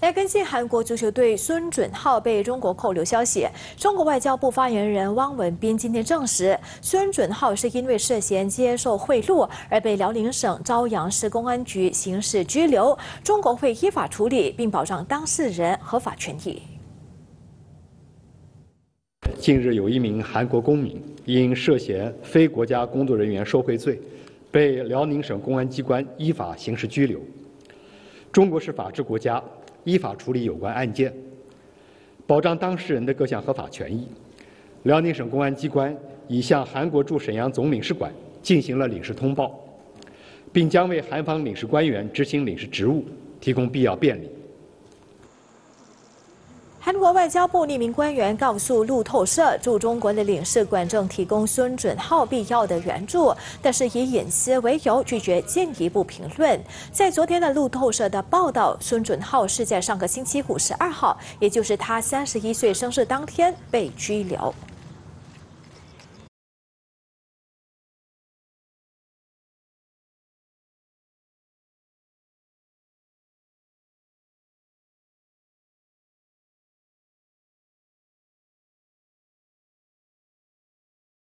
来跟进韩国足球队孙准浩被中国扣留消息，中国外交部发言人汪文斌今天证实，孙准浩是因为涉嫌接受贿赂而被辽宁省朝阳市公安局刑事拘留，中国会依法处理并保障当事人合法权益。近日，有一名韩国公民因涉嫌非国家工作人员受贿罪，被辽宁省公安机关依法刑事拘留。中国是法治国家。依法处理有关案件，保障当事人的各项合法权益。辽宁省公安机关已向韩国驻沈阳总领事馆进行了领事通报，并将为韩方领事官员执行领事职务提供必要便利。韩国外交部匿名官员告诉路透社，驻中国的领事馆正提供孙准浩必要的援助，但是以隐私为由拒绝进一步评论。在昨天的路透社的报道，孙准浩是在上个星期五十二号，也就是他三十一岁生日当天被拘留。